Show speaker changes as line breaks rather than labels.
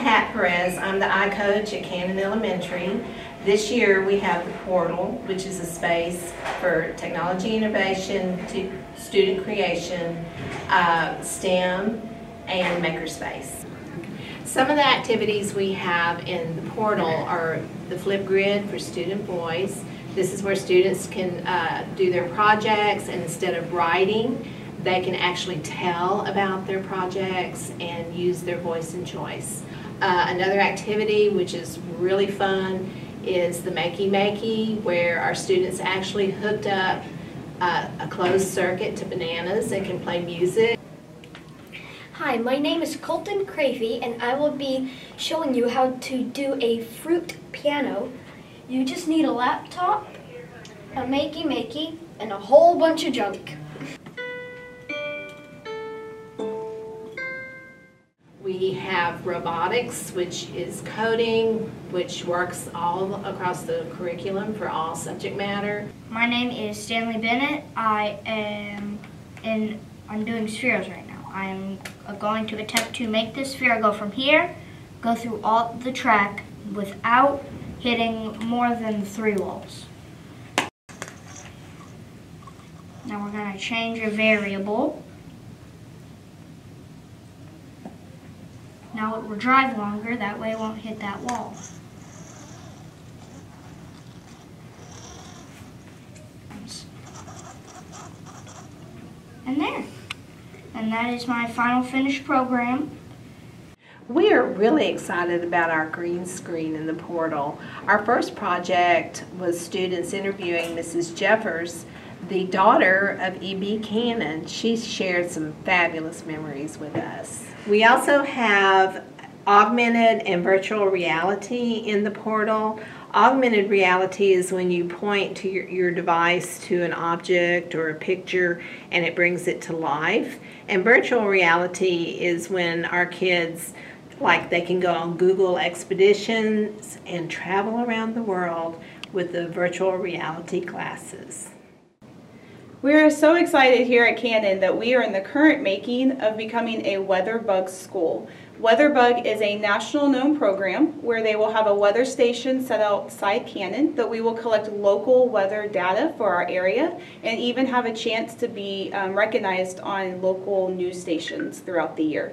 Pat Perez. I'm the I coach at Cannan Elementary. This year we have the portal, which is a space for technology innovation, to student creation, uh, STEM, and makerspace. Some of the activities we have in the portal are the Flipgrid for student voice. This is where students can uh, do their projects and instead of writing, they can actually tell about their projects and use their voice and choice. Uh, another activity which is really fun is the Makey Makey, where our students actually hooked up uh, a closed circuit to bananas and can play music.
Hi, my name is Colton Cravey, and I will be showing you how to do a fruit piano. You just need a laptop, a makey makey, and a whole bunch of junk.
We have robotics, which is coding, which works all across the curriculum for all subject matter.
My name is Stanley Bennett. I am in. I'm doing Spheros right now. I'm going to attempt to make this Sphero go from here, go through all the track without hitting more than three walls. Now we're going to change a variable. Now it will drive longer, that way it won't hit that wall. And there. And that is my final finished program.
We are really excited about our green screen in the portal. Our first project was students interviewing Mrs. Jeffers, the daughter of E.B. Cannan. She shared some fabulous memories with us. We also have augmented and virtual reality in the portal. Augmented reality is when you point to your, your device to an object or a picture and it brings it to life. And virtual reality is when our kids like they can go on Google expeditions and travel around the world with the virtual reality classes.
We are so excited here at Cannan that we are in the current making of becoming a WeatherBug school. WeatherBug is a national known program where they will have a weather station set outside Cannan that we will collect local weather data for our area and even have a chance to be um, recognized on local news stations throughout the year.